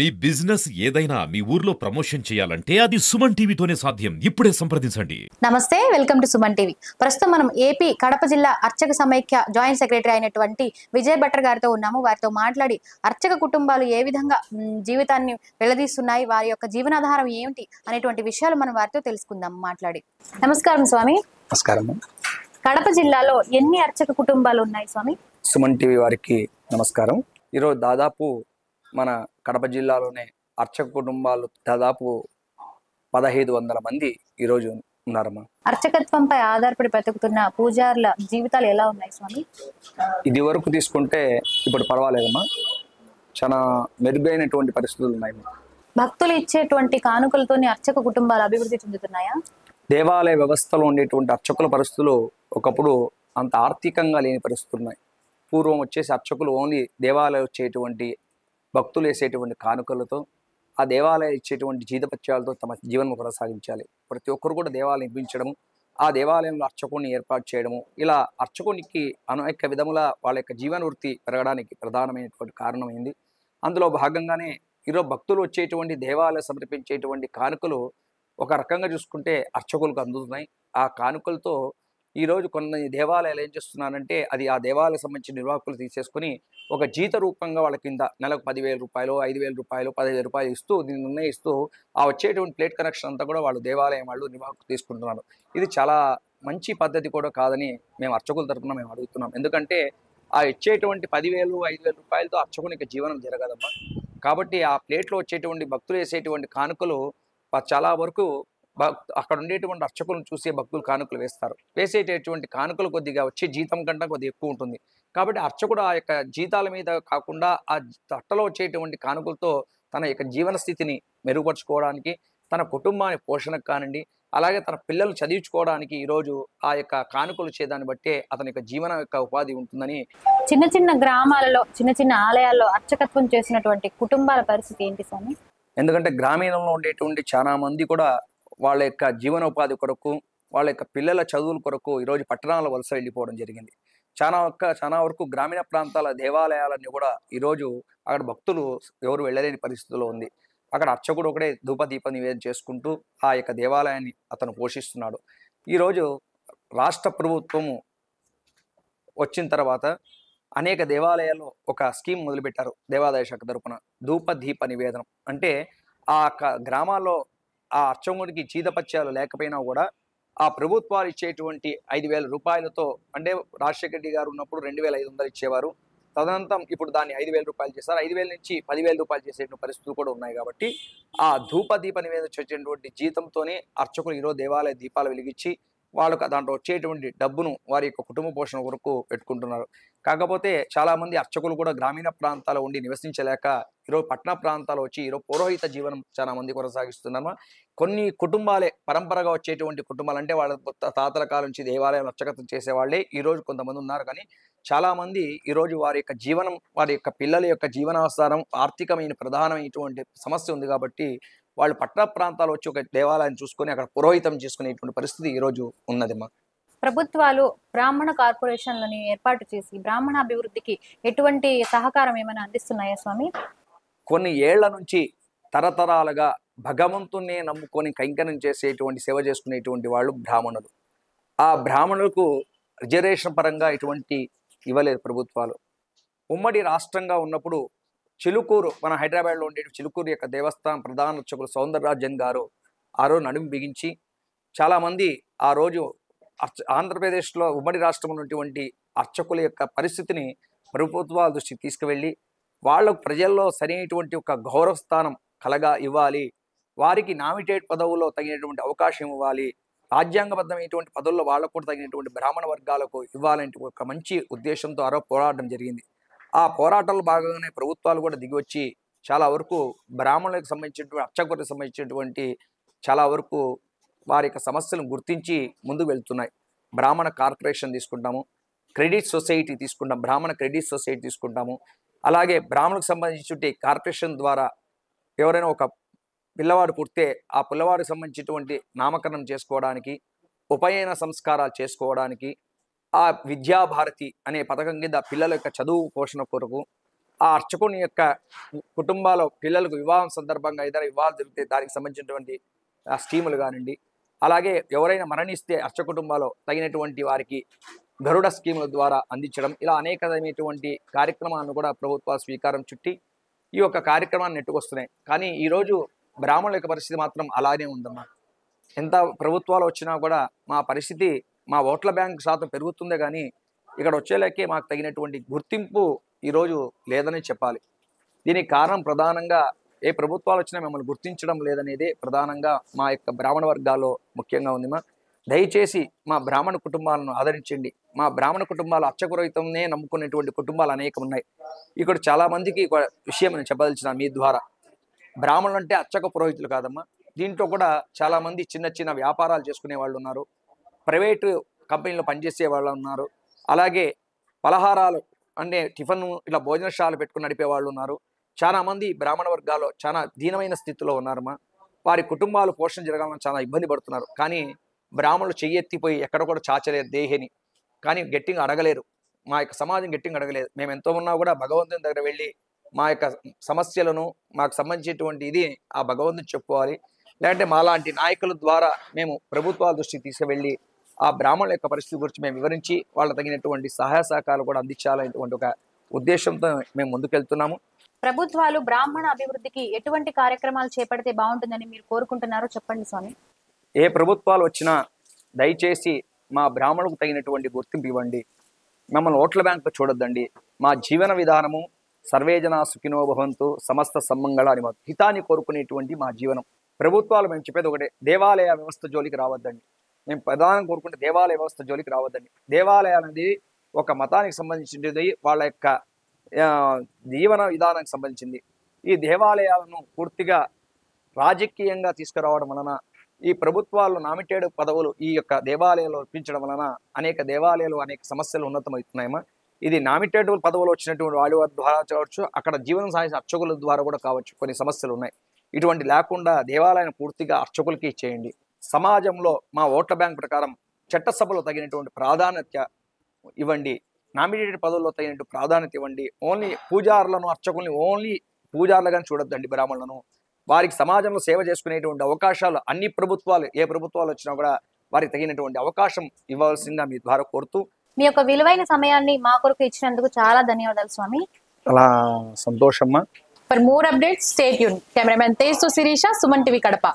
మీ business ఏదైనా మీ ఊర్లో promotion చేయాలంటే అది సుమన్ టీవీతోనే సాధ్యం. ఇప్పుడే సంప్రదించండి. నమస్తే వెల్కమ్ టు సుమన్ టీవీ. ప్రస్తుతం మనం ఏపీ కడప జిల్లా అర్చక సమైక్య జాయింట్ సెక్రటరీ అయినటువంటి విజయ్ భట్టర్ గారితో ఉన్నాము. వారితో మాట్లాడి అర్చక కుటుంబాలు ఏ విధంగా జీవితాన్ని వెళ్ళదీస్తున్నాయి వారి యొక్క జీవనాధారం ఏమిటి అనేటువంటి విషయాలు మనం వారితో తెలుసుకుందాం మాట్లాడి. నమస్కారం స్వామి. నమస్కారం. కడప జిల్లాలో ఎన్ని అర్చక కుటుంబాలు ఉన్నాయి స్వామి? సుమన్ టీవీ వారికి నమస్కారం. ఈరోజు దాదాపు మన కడప జిల్లాలోనే అర్చక కుటుంబాలు దాదాపు పదహైదు వందల మంది ఈరోజు ఉన్నారమ్మా. అర్చకత్వంపై ఆధారపడి బ్రతుకుతున్న పూజారుల జీవితాలు ఎలా ఉన్నాయి స్వామి? ఇది వరకు తీసుకుంటే ఇప్పుడు పర్వాలేదమ్మా. చాలా మెరుగైనటువంటి పరిస్థితులు ఉన్నాయి. భక్తులు ఇచ్చేటువంటి కానుకలతోని అర్చక కుటుంబాలు అభివృద్ధి చెందుతున్నాయా? దేవాలయ వ్యవస్థలో ఉండేటువంటి అర్చకుల పరిస్థితులు ఒకప్పుడు అంత ఆర్థికంగా లేని పరిస్థితులు ఉన్నాయి. పూర్వం వచ్చేసి అర్చకులు ఓన్లీ దేవాలయం వచ్చేటువంటి భక్తులు వేసేటువంటి కానుకలతో ఆ దేవాలయం ఇచ్చేటువంటి జీతపత్యాలతో తమ జీవనం కొనసాగించాలి. ప్రతి ఒక్కరు కూడా దేవాలయం నిర్మించడం ఆ దేవాలయంలో అర్చకుడిని ఏర్పాటు చేయడము ఇలా అర్చకునికి అనేక విధముల వాళ్ళ యొక్క జీవన వృత్తి పెరగడానికి ప్రధానమైనటువంటి కారణమైంది. అందులో భాగంగానే ఈరోజు భక్తులు వచ్చేటువంటి దేవాలయం సమర్పించేటువంటి కానుకలు ఒక రకంగా చూసుకుంటే అర్చకులకు అందుతున్నాయి. ఆ కానుకలతో ఈరోజు కొన్ని దేవాలయాలు ఏం చేస్తున్నారంటే అది ఆ దేవాలయం సంబంధించిన నిర్వాహకులు తీసేసుకొని ఒక జీత రూపంగా వాళ్ళ కింద నెలకు పదివేల రూపాయలు ఐదు వేల రూపాయలు పదివేల రూపాయలు ఇస్తూ దీన్ని నిర్ణయిస్తూ ఆ వచ్చేటువంటి ప్లేట్ కనెక్షన్ అంతా కూడా వాళ్ళు దేవాలయం వాళ్ళు నిర్వాహకులు తీసుకుంటున్నారు. ఇది చాలా మంచి పద్ధతి కూడా కాదని మేము అర్చకుల తరపున మేము అడుగుతున్నాం. ఎందుకంటే ఆ ఇచ్చేటువంటి పదివేలు ఐదు వేల రూపాయలతో అర్చకునికి జీవనం జరగదమ్మా. కాబట్టి ఆ ప్లేట్లో వచ్చేటువంటి భక్తులు వేసేటువంటి కానుకలు చాలా వరకు అక్కడ ఉండేటువంటి అర్చకులను చూసే భక్తులు కానుకలు వేస్తారు. వేసేటటువంటి కానుకలు కొద్దిగా వచ్చే జీతం కంటే కొద్దిగా ఎక్కువ ఉంటుంది. కాబట్టి అర్చకుడు ఆ యొక్క జీతాల మీద కాకుండా ఆ తట్టలో వచ్చేటువంటి కానుకలతో తన యొక్క జీవన స్థితిని మెరుగుపరుచుకోవడానికి తన కుటుంబాన్ని పోషణకు కానివ్వండి అలాగే తన పిల్లలు చదివించుకోవడానికి ఈరోజు ఆ యొక్క కానుకలు చేదాన్ని బట్టే అతని యొక్క జీవన యొక్క ఉపాధి ఉంటుందని చిన్న చిన్న గ్రామాలలో చిన్న చిన్న ఆలయాల్లో అర్చకత్వం చేసినటువంటి కుటుంబాల పరిస్థితి ఏంటి స్వామి? ఎందుకంటే గ్రామీణంలో ఉండేటువంటి చాలా మంది కూడా వాళ్ళ యొక్క జీవనోపాధి కొరకు వాళ్ళ యొక్క పిల్లల చదువుల కొరకు ఈరోజు పట్టణాల వలస వెళ్ళిపోవడం జరిగింది. చాలా ఒక్క చాలా వరకు గ్రామీణ ప్రాంతాల దేవాలయాలన్నీ కూడా ఈరోజు అక్కడ భక్తులు ఎవరు వెళ్ళలేని పరిస్థితిలో ఉంది. అక్కడ అర్చకుడు ఒకడే ధూపదీప నివేదన చేసుకుంటూ ఆ యొక్క దేవాలయాన్ని అతను పోషిస్తున్నాడు. ఈరోజు రాష్ట్ర ప్రభుత్వము వచ్చిన తర్వాత అనేక దేవాలయాల్లో ఒక స్కీమ్ మొదలుపెట్టారు దేవాదాయ శాఖ తరపున. ధూప దీప నివేదనం. అంటే ఆ యొక్క గ్రామాల్లో ఆ అర్చకుడికి చీదపత్యాలు లేకపోయినా కూడా ఆ ప్రభుత్వాలు ఇచ్చేటువంటి ఐదు వేల రూపాయలతో అంటే రాజశేఖర రెడ్డి గారు ఉన్నప్పుడు రెండు వేల ఐదు వందలు ఇచ్చేవారు. తదనంతరం ఇప్పుడు దాన్ని ఐదు వేల రూపాయలు చేస్తారు. ఐదు వేల నుంచి పదివేల రూపాయలు చేసేటువంటి పరిస్థితులు కూడా ఉన్నాయి కాబట్టి ఆ ధూప దీప నివేదన వచ్చేటువంటి జీతంతోనే అర్చకులు ఈరోజు దేవాలయ దీపాలు వెలిగించి వాళ్ళకు దాంట్లో వచ్చేటువంటి డబ్బును వారి యొక్క కుటుంబ పోషణ కొరకు పెట్టుకుంటున్నారు. కాకపోతే చాలామంది అర్చకులు కూడా గ్రామీణ ప్రాంతాల్లో ఉండి నివసించలేక ఈరోజు పట్టణ ప్రాంతాలు వచ్చి ఈరోజు పురోహిత జీవనం చాలా మంది కొనసాగిస్తున్నారు. కొన్ని కుటుంబాలే పరంపరగా వచ్చేటువంటి కుటుంబాలు అంటే వాళ్ళ తాతల కాలం నుంచి దేవాలయం అర్చకత్వం చేసేవాళ్ళే ఈరోజు కొంతమంది ఉన్నారు. కానీ చాలామంది ఈరోజు వారి యొక్క జీవనం వారి యొక్క పిల్లల యొక్క జీవనావసారం ఆర్థికమైన ప్రధానమైనటువంటి సమస్య ఉంది కాబట్టి వాళ్ళు పట్టణ ప్రాంతాలు వచ్చి ఒక దేవాలయం చూసుకొని అక్కడ పురోహితం చేసుకునేటువంటి పరిస్థితి ఈ రోజు ఉన్నదమ్మా ప్రభుత్వాలు బ్రాహ్మణ కార్పొరేషన్లని ఏర్పాటు చేసి బ్రాహ్మణ అభివృద్ధికి ఎటువంటి సహకారం ఏమైనా అందిస్తున్నాయా స్వామి? కొన్ని ఏళ్ళ నుంచి తరతరాలుగా భగవంతున్నే నమ్ముకొని కైంకర్యం చేసేటువంటి సేవ చేసుకునేటువంటి వాళ్ళు బ్రాహ్మణులు. ఆ బ్రాహ్మణులకు రిజర్వేషన్ పరంగా ఎటువంటి ఇవ్వలేదు ప్రభుత్వాలు. ఉమ్మడి రాష్ట్రంగా ఉన్నప్పుడు చిలుకూరు మన హైదరాబాద్లో ఉండే చిలుకూరు యొక్క దేవస్థానం ప్రధాన అర్చకులు సౌందరరాజన్ గారు ఆ రోజు నడుము బిగించి చాలామంది ఆ రోజు ఆంధ్రప్రదేశ్లో ఉమ్మడి రాష్ట్రం ఉన్నటువంటి అర్చకుల యొక్క పరిస్థితిని ప్రభుత్వాల దృష్టికి తీసుకువెళ్ళి వాళ్ళకు ప్రజల్లో సరైనటువంటి ఒక గౌరవ స్థానం కలగా ఇవ్వాలి వారికి నామిటేట్ పదవుల్లో తగినటువంటి అవకాశం ఇవ్వాలి రాజ్యాంగబద్ధమైనటువంటి పదవుల్లో వాళ్ళకు కూడా తగినటువంటి బ్రాహ్మణ వర్గాలకు ఇవ్వాలంటే ఒక మంచి ఉద్దేశంతో ఆరో పోరాటం జరిగింది. ఆ పోరాటంలో భాగంగానే ప్రభుత్వాలు కూడా దిగివచ్చి చాలా వరకు బ్రాహ్మణులకు సంబంధించినటువంటి అర్చకులకు సంబంధించినటువంటి చాలా వరకు వారి యొక్క సమస్యలను గుర్తించి ముందుకు వెళ్తున్నాయి. బ్రాహ్మణ కార్పొరేషన్ తీసుకుంటాము క్రెడిట్ సొసైటీ తీసుకుంటాం బ్రాహ్మణ క్రెడిట్ సొసైటీ తీసుకుంటాము. అలాగే బ్రాహ్మణులకు సంబంధించి కార్పొరేషన్ ద్వారా ఎవరైనా ఒక పిల్లవాడు పుడితే ఆ పిల్లవాడికి సంబంధించినటువంటి నామకరణం చేసుకోవడానికి ఉపయన సంస్కారాలు చేసుకోవడానికి ఆ విద్యాభారతి అనే పథకం కింద పిల్లల యొక్క చదువు పోషణ కొరకు ఆ అర్చకుని యొక్క కుటుంబాల పిల్లలకు వివాహం సందర్భంగా ఏదైనా వివాహాలు జరిగితే దానికి సంబంధించినటువంటి ఆ స్కీములు కానివ్వండి. అలాగే ఎవరైనా మరణిస్తే అర్చ కుటుంబాలు తగినటువంటి వారికి గరుడ స్కీముల ద్వారా అందించడం. ఇలా అనేకమైనటువంటి కార్యక్రమాలను కూడా ప్రభుత్వ స్వీకారం చుట్టి ఈ యొక్క కార్యక్రమాన్ని నెట్టుకొస్తున్నాయి. కానీ ఈరోజు బ్రాహ్మణుల యొక్క పరిస్థితి మాత్రం అలానే ఉందమ్మా. ఎంత ప్రభుత్వాలు వచ్చినా కూడా మా పరిస్థితి మా ఓట్ల బ్యాంక్ శాతం పెరుగుతుందే కానీ ఇక్కడ వచ్చేలాకే మాకు తగినటువంటి గుర్తింపు ఈరోజు లేదని చెప్పాలి. దీనికి కారణం ప్రధానంగా ఏ ప్రభుత్వాలు వచ్చినా మిమ్మల్ని గుర్తించడం లేదనేదే ప్రధానంగా మా యొక్క బ్రాహ్మణ వర్గాల్లో ముఖ్యంగా ఉంది మా. దయచేసి మా బ్రాహ్మణ కుటుంబాలను ఆదరించండి. మా బ్రాహ్మణ కుటుంబాలు అచ్చకురహితంనే నమ్ముకునేటువంటి కుటుంబాలు అనేకం ఉన్నాయి. ఇక్కడ చాలామందికి విషయం నేను చెప్పదలిచిన మీ ద్వారా. బ్రాహ్మణులు అంటే అచ్చక పురోహితులు కాదమ్మా. దీంట్లో కూడా చాలామంది చిన్న చిన్న వ్యాపారాలు చేసుకునే వాళ్ళు ఉన్నారు. ప్రైవేటు కంపెనీలో పనిచేసే వాళ్ళు ఉన్నారు. అలాగే పలహారాలు అంటే టిఫిన్ ఇలా భోజనశాలలు పెట్టుకుని నడిపే వాళ్ళు ఉన్నారు. చాలా మంది బ్రాహ్మణ వర్గాల్లో చాలా దీనమైన స్థితిలో ఉన్నారమ్మా వారి కుటుంబాలు పోషణ జరగాలని చాలా ఇబ్బంది పడుతున్నారు. కానీ బ్రాహ్మణులు చెయ్యెత్తిపోయి ఎక్కడ కూడా చాచలేరు దేహిని. కానీ గట్టిగా అడగలేరు. మా యొక్క సమాజం గట్టిగా అడగలేదు. మేము ఎంతో ఉన్నా కూడా భగవంతుని దగ్గర వెళ్ళి మా యొక్క సమస్యలను మాకు సంబంధించినటువంటి ఇది ఆ భగవంతుని చెప్పుకోవాలి. లేదంటే మాలాంటి నాయకుల ద్వారా మేము ప్రభుత్వాల దృష్టికి తీసుకువెళ్ళి ఆ బ్రాహ్మణుల యొక్క పరిస్థితి గురించి మేము వివరించి వాళ్ళకి తగినటువంటి సహాయ సహకారాలు కూడా అందించాలనేటువంటి ఒక ఉద్దేశంతో మేము ముందుకెళ్తున్నాము. ప్రభుత్వాలు బ్రాహ్మణ అభివృద్ధికి ఎటువంటి కార్యక్రమాలు చేపడితే బాగుంటుందని మీరు కోరుకుంటున్నారో చెప్పండి స్వామి. ఏ ప్రభుత్వాలు వచ్చినా దయచేసి మా బ్రాహ్మణులకు తగినటువంటి గుర్తింపు ఇవ్వండి. మమ్మల్ని ఓట్ల బ్యాంకు చూడొద్దండి. మా జీవన విధానము సర్వేజన సుఖినో భవంతు సమస్త సమ్మంగళ అని మా హితాన్ని కోరుకునేటువంటి మా జీవనం. ప్రభుత్వాలు మేము చెప్పేది ఒకటే దేవాలయ వ్యవస్థ జోలికి రావద్దండి. మేము ప్రధానం కోరుకుంటే దేవాలయ వ్యవస్థ జోలికి రావద్దండి. దేవాలయాలు అనేది ఒక మతానికి సంబంధించినది వాళ్ళ యొక్క జీవన విధానానికి సంబంధించింది. ఈ దేవాలయాలను పూర్తిగా రాజకీయంగా తీసుకురావడం వలన ఈ ప్రభుత్వాలు నామిటేడ్ పదవులు ఈ యొక్క దేవాలయాలు ఒప్పించడం వలన అనేక దేవాలయాలు అనేక సమస్యలు ఉన్నతమవుతున్నాయమ్మా. ఇది నామిటేడ్ పదవులు వచ్చినటువంటి వాళ్ళ ద్వారా కావచ్చు అక్కడ జీవనం సాగించిన అర్చకుల ద్వారా కూడా కావచ్చు కొన్ని సమస్యలు ఉన్నాయి. ఇటువంటి లేకుండా దేవాలయాన్ని పూర్తిగా అర్చకులకి ఇచ్చేయండి. సమాజంలో మా ఓట్ల బ్యాంక్ ప్రకారం చట్టసభలో తగినటువంటి ప్రాధాన్యత ఇవ్వండి. నామినేటెడ్ పదవుల్లో తగినట్టు ప్రాధాన్యత ఇవ్వండి. ఓన్లీ పూజారులను అర్చకుల్ని ఓన్లీ పూజారులుగానే చూడొద్దండి బ్రాహ్మణులను. వారికి సమాజంలో సేవ చేసుకునేటువంటి అవకాశాలు అన్ని ప్రభుత్వాలు ఏ ప్రభుత్వాలు వచ్చినా కూడా వారికి తగినటువంటి అవకాశం ఇవ్వాల్సిందిగా మీ ద్వారా కోరుతూ మీ యొక్క విలువైన సమయాన్ని మా కొరకు ఇచ్చినందుకు చాలా ధన్యవాదాలు స్వామి. అలా సంతోషమ్మా. ఫర్ మోర్ అప్డేట్స్ స్టేట్ యూన్ కెమెరామెన్ తేజ్తో శిరీష సుమన్ టీవీ కడప